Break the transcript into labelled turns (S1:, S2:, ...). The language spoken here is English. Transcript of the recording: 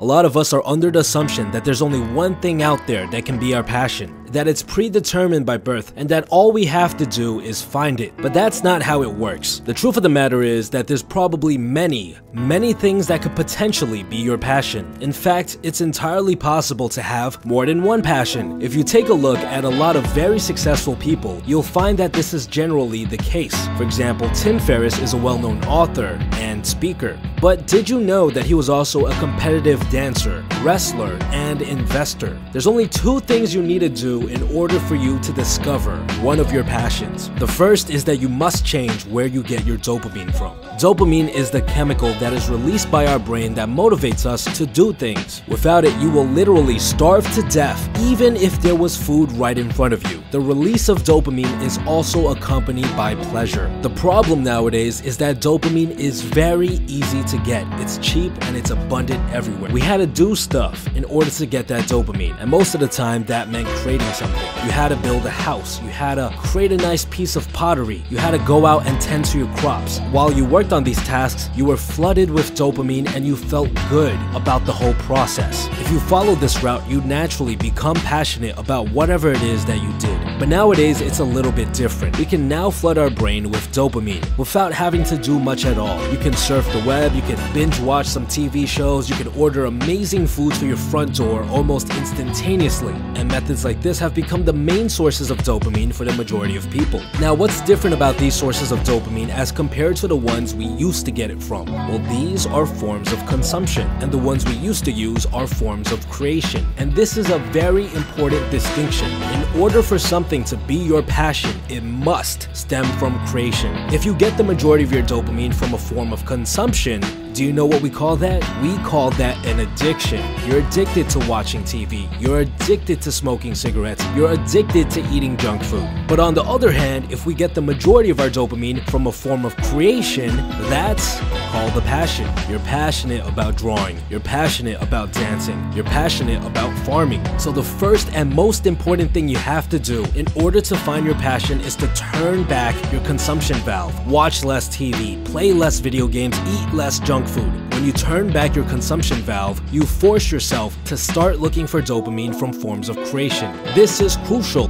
S1: A lot of us are under the assumption that there's only one thing out there that can be our passion, that it's predetermined by birth, and that all we have to do is find it. But that's not how it works. The truth of the matter is that there's probably many, many things that could potentially be your passion. In fact, it's entirely possible to have more than one passion. If you take a look at a lot of very successful people, you'll find that this is generally the case. For example, Tim Ferriss is a well-known author and speaker. But did you know that he was also a competitive dancer, wrestler, and investor? There's only two things you need to do in order for you to discover one of your passions. The first is that you must change where you get your dopamine from. Dopamine is the chemical that is released by our brain that motivates us to do things. Without it, you will literally starve to death, even if there was food right in front of you. The release of dopamine is also accompanied by pleasure. The problem nowadays is that dopamine is very easy to get. It's cheap and it's abundant everywhere. We had to do stuff in order to get that dopamine, and most of the time that meant creating something. You had to build a house, you had to create a nice piece of pottery, you had to go out and tend to your crops. While you worked on these tasks, you were flooded with dopamine and you felt good about the whole process. If you follow this route, you naturally become passionate about whatever it is that you did. But nowadays, it's a little bit different. We can now flood our brain with dopamine without having to do much at all. You can surf the web, you can binge watch some TV shows, you can order amazing food to your front door almost instantaneously. And methods like this have become the main sources of dopamine for the majority of people. Now, what's different about these sources of dopamine as compared to the ones we used to get it from? Well, these are forms of consumption, and the ones we used to use are forms of creation. And this is a very important distinction. In order for something to be your passion, it must stem from creation. If you get the majority of your dopamine from a form of consumption, do you know what we call that? We call that an addiction. You're addicted to watching TV. You're addicted to smoking cigarettes. You're addicted to eating junk food. But on the other hand, if we get the majority of our dopamine from a form of creation, that's called the passion. You're passionate about drawing. You're passionate about dancing. You're passionate about farming. So the first and most important thing you have to do in order to find your passion is to turn back your consumption valve. Watch less TV, play less video games, eat less junk food. When you turn back your consumption valve, you force yourself to start looking for dopamine from forms of creation. This is crucial